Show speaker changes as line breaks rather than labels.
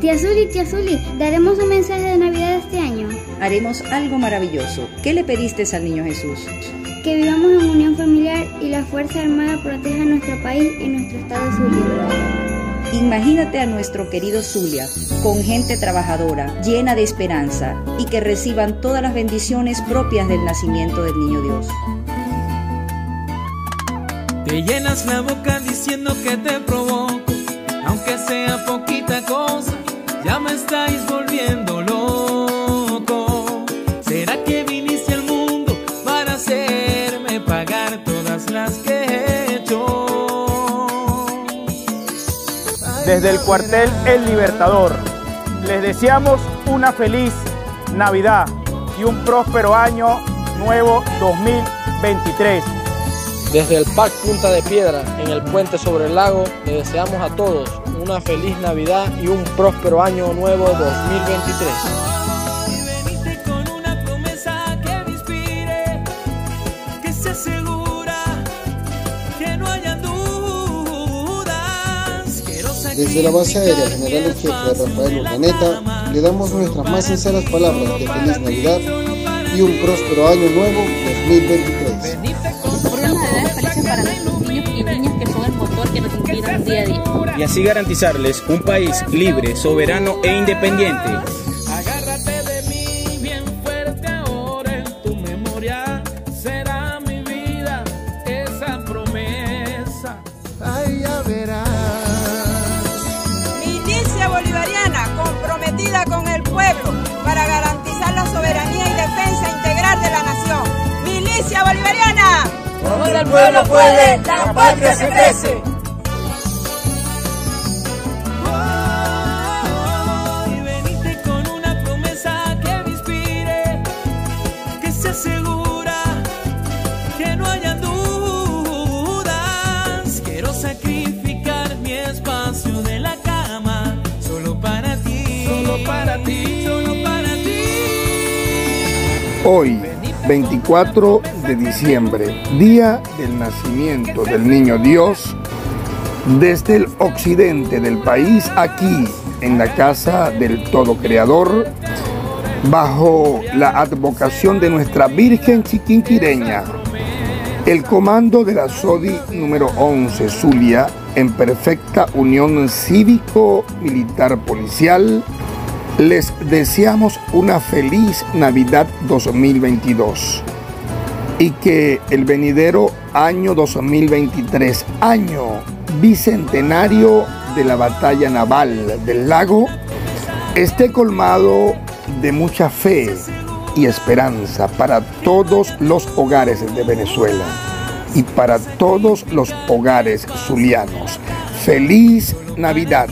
Tía Zuli, tía Zuli, ¿daremos un mensaje de Navidad este año?
Haremos algo maravilloso. ¿Qué le pediste al niño Jesús?
Que vivamos en unión familiar y la Fuerza Armada proteja nuestro país y nuestro estado Zulia.
Imagínate a nuestro querido Zulia con gente trabajadora, llena de esperanza y que reciban todas las bendiciones propias del nacimiento del niño Dios.
Te llenas la boca diciendo que te provoco, aunque sea poquita cosa ya me estáis volviendo loco. ¿Será que viniste al mundo para hacerme pagar todas las que he hecho?
Desde el cuartel El Libertador, les deseamos una feliz Navidad y un próspero año nuevo 2023.
Desde el PAC Punta de Piedra, en el puente sobre el lago, le deseamos a todos una feliz Navidad y un próspero año nuevo 2023.
Desde la base aérea General en Jefe Rafael Urdaneta, le damos nuestras más sinceras palabras de feliz Navidad y un próspero año nuevo 2023.
Día a día.
Y así garantizarles un país libre, soberano e independiente.
Agárrate de mí bien fuerte ahora en tu memoria. Será mi vida esa promesa.
Ay, ya verás.
Milicia bolivariana comprometida con el pueblo para garantizar la soberanía y defensa integral de la nación. Milicia bolivariana.
Donde el pueblo puede, la patria se crece.
Que se asegura que no haya dudas. Quiero sacrificar mi espacio de la cama solo para ti, solo para ti, solo para ti.
Hoy, 24 de diciembre, día del nacimiento del niño Dios, desde el occidente del país, aquí en la casa del Todo Creador, bajo la advocación de nuestra Virgen Chiquinquireña, el comando de la SODI número 11 Zulia, en perfecta unión cívico-militar policial, les deseamos una feliz Navidad 2022 y que el venidero año 2023, año bicentenario de la batalla naval del lago, esté colmado de mucha fe y esperanza para todos los hogares de Venezuela y para todos los hogares zulianos. Feliz Navidad.